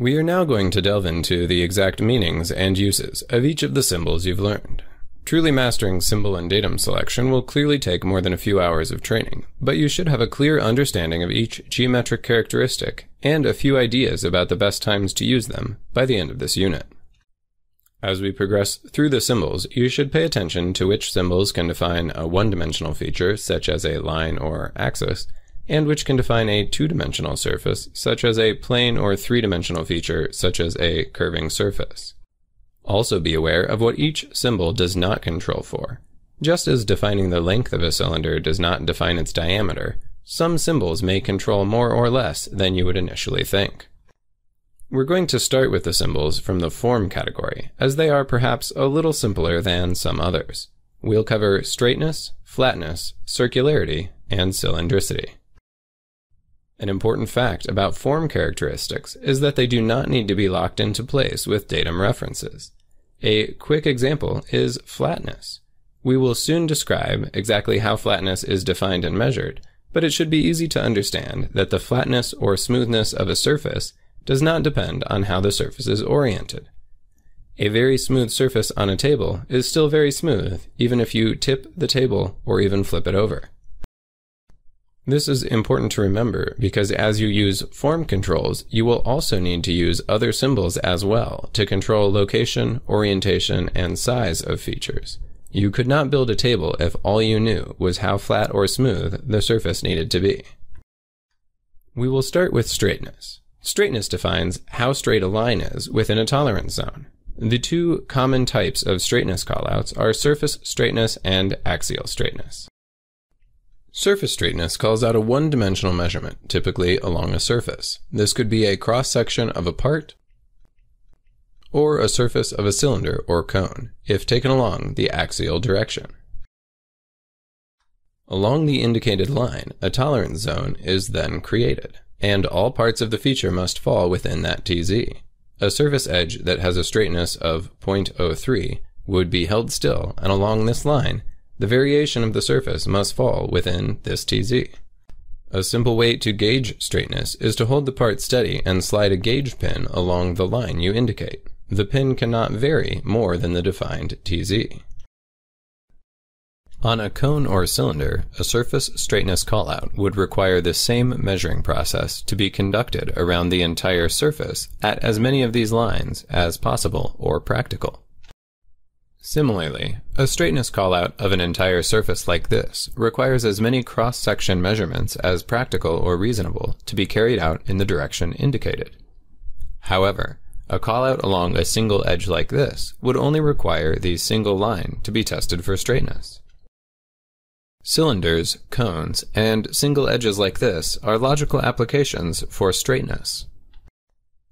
We are now going to delve into the exact meanings and uses of each of the symbols you've learned. Truly mastering symbol and datum selection will clearly take more than a few hours of training, but you should have a clear understanding of each geometric characteristic and a few ideas about the best times to use them by the end of this unit. As we progress through the symbols, you should pay attention to which symbols can define a one-dimensional feature, such as a line or axis, and which can define a two-dimensional surface, such as a plane or three-dimensional feature, such as a curving surface. Also be aware of what each symbol does not control for. Just as defining the length of a cylinder does not define its diameter, some symbols may control more or less than you would initially think. We're going to start with the symbols from the form category, as they are perhaps a little simpler than some others. We'll cover straightness, flatness, circularity, and cylindricity. An important fact about form characteristics is that they do not need to be locked into place with datum references. A quick example is flatness. We will soon describe exactly how flatness is defined and measured, but it should be easy to understand that the flatness or smoothness of a surface does not depend on how the surface is oriented. A very smooth surface on a table is still very smooth, even if you tip the table or even flip it over. This is important to remember because as you use form controls, you will also need to use other symbols as well to control location, orientation, and size of features. You could not build a table if all you knew was how flat or smooth the surface needed to be. We will start with straightness. Straightness defines how straight a line is within a tolerance zone. The two common types of straightness callouts are surface straightness and axial straightness. Surface straightness calls out a one-dimensional measurement, typically along a surface. This could be a cross-section of a part or a surface of a cylinder or cone, if taken along the axial direction. Along the indicated line, a tolerance zone is then created, and all parts of the feature must fall within that TZ. A surface edge that has a straightness of 0.03 would be held still, and along this line, the variation of the surface must fall within this TZ. A simple way to gauge straightness is to hold the part steady and slide a gauge pin along the line you indicate. The pin cannot vary more than the defined TZ. On a cone or cylinder, a surface straightness callout would require the same measuring process to be conducted around the entire surface at as many of these lines as possible or practical. Similarly, a straightness callout of an entire surface like this requires as many cross-section measurements as practical or reasonable to be carried out in the direction indicated. However, a callout along a single edge like this would only require the single line to be tested for straightness. Cylinders, cones, and single edges like this are logical applications for straightness.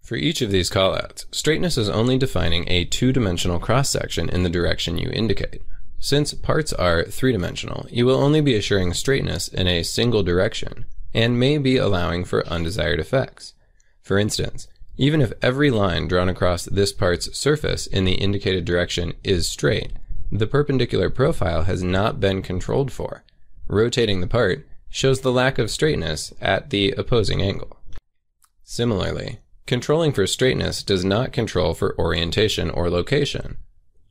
For each of these callouts, straightness is only defining a two-dimensional cross-section in the direction you indicate. Since parts are three-dimensional, you will only be assuring straightness in a single direction, and may be allowing for undesired effects. For instance, even if every line drawn across this part's surface in the indicated direction is straight, the perpendicular profile has not been controlled for. Rotating the part shows the lack of straightness at the opposing angle. Similarly, Controlling for straightness does not control for orientation or location.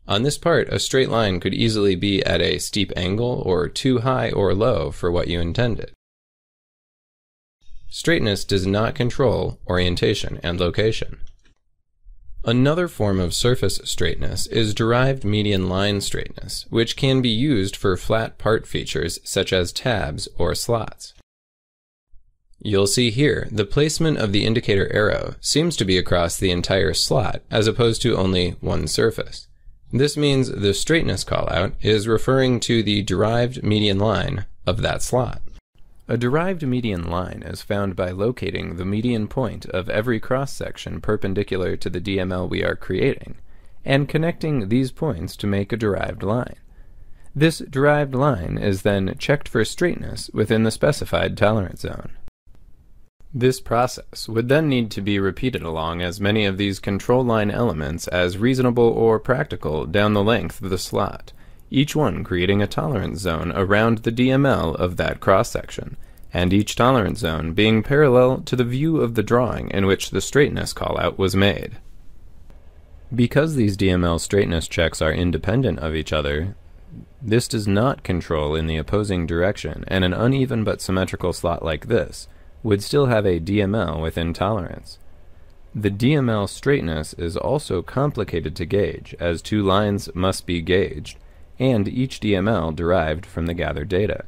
On this part, a straight line could easily be at a steep angle or too high or low for what you intended. Straightness does not control orientation and location. Another form of surface straightness is derived median line straightness, which can be used for flat part features such as tabs or slots. You'll see here, the placement of the indicator arrow seems to be across the entire slot, as opposed to only one surface. This means the straightness callout is referring to the derived median line of that slot. A derived median line is found by locating the median point of every cross-section perpendicular to the DML we are creating, and connecting these points to make a derived line. This derived line is then checked for straightness within the specified tolerance zone. This process would then need to be repeated along as many of these control line elements as reasonable or practical down the length of the slot, each one creating a tolerance zone around the DML of that cross-section, and each tolerance zone being parallel to the view of the drawing in which the straightness callout was made. Because these DML straightness checks are independent of each other, this does not control in the opposing direction, and an uneven but symmetrical slot like this would still have a DML within tolerance. The DML straightness is also complicated to gauge, as two lines must be gauged, and each DML derived from the gathered data.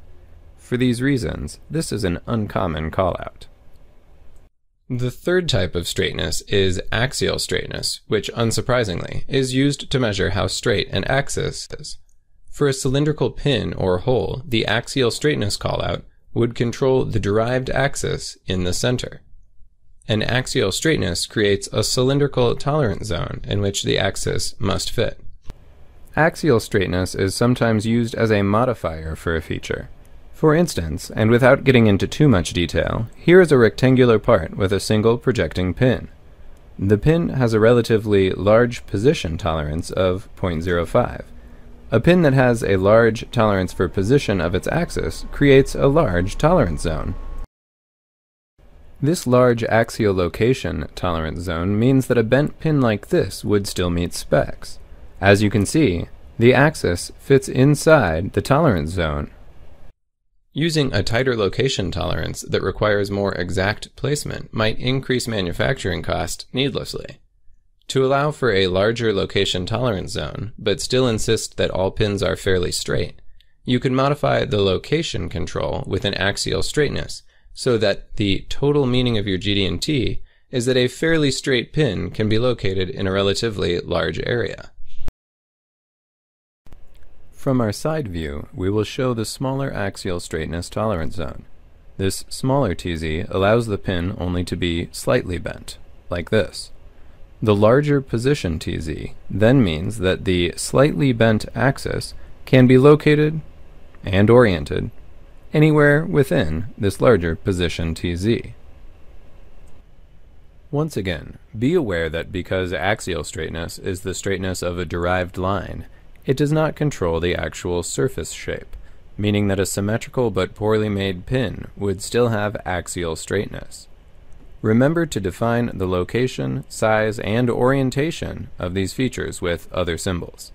For these reasons, this is an uncommon callout. The third type of straightness is axial straightness, which, unsurprisingly, is used to measure how straight an axis is. For a cylindrical pin or hole, the axial straightness callout would control the derived axis in the center. An axial straightness creates a cylindrical tolerance zone in which the axis must fit. Axial straightness is sometimes used as a modifier for a feature. For instance, and without getting into too much detail, here is a rectangular part with a single projecting pin. The pin has a relatively large position tolerance of 0.05. A pin that has a large tolerance for position of its axis creates a large tolerance zone. This large axial location tolerance zone means that a bent pin like this would still meet specs. As you can see, the axis fits inside the tolerance zone Using a tighter location tolerance that requires more exact placement might increase manufacturing cost needlessly. To allow for a larger location tolerance zone, but still insist that all pins are fairly straight, you can modify the location control with an axial straightness so that the total meaning of your GD&T is that a fairly straight pin can be located in a relatively large area. From our side view, we will show the smaller axial straightness tolerance zone. This smaller TZ allows the pin only to be slightly bent, like this. The larger position TZ then means that the slightly bent axis can be located and oriented anywhere within this larger position TZ. Once again, be aware that because axial straightness is the straightness of a derived line, it does not control the actual surface shape, meaning that a symmetrical but poorly made pin would still have axial straightness. Remember to define the location, size, and orientation of these features with other symbols.